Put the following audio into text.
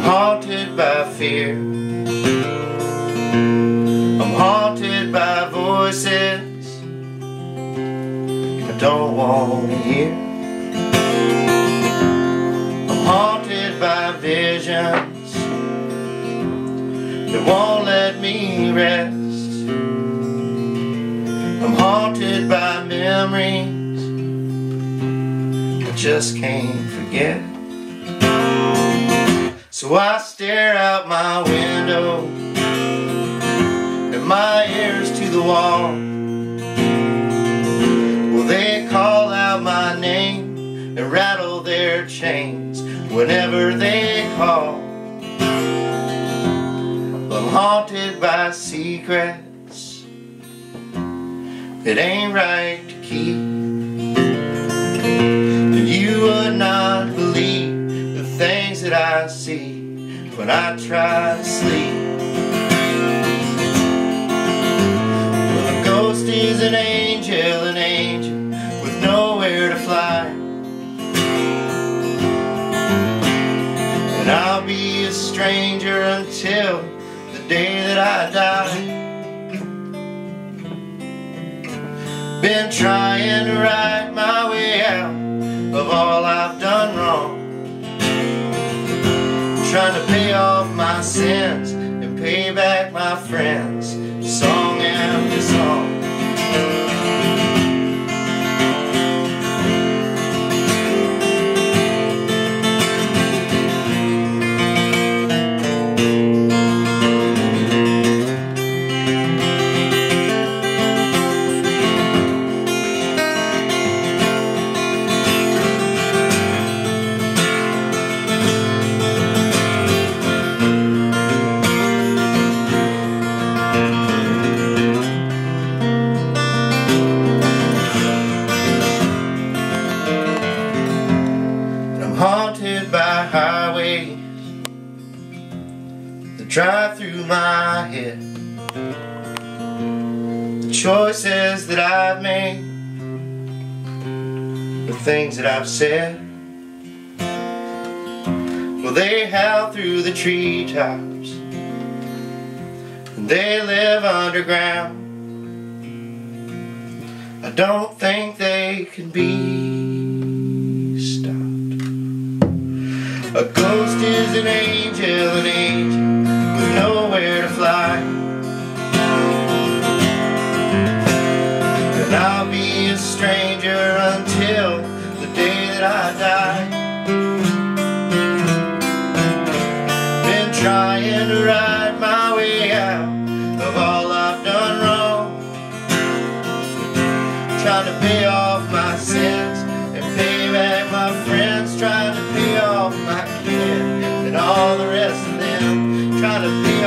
I'm haunted by fear. I'm haunted by voices I don't want to hear. I'm haunted by visions That won't let me rest. I'm haunted by memories I just can't forget So I stare out my window And my ears to the wall Well they call out my name And rattle their chains Whenever they call I'm haunted by secrets it ain't right to keep. That I see when I try to sleep. Well, a ghost is an angel, an angel with nowhere to fly. And I'll be a stranger until the day that I die. Been trying to write my way out of all I've Trying to pay off my sins and pay back my friends, drive through my head. The choices that I've made, the things that I've said, well, they howl through the treetops, and they live underground. I don't think they can be stopped. A ghost is an angel, an angel nowhere to fly. And I'll be a stranger until the day that I die. Been trying to write my way out of all I've done wrong. Trying to pay off my sins and pay back my friends. Trying to pay off my kid and all the rest to pay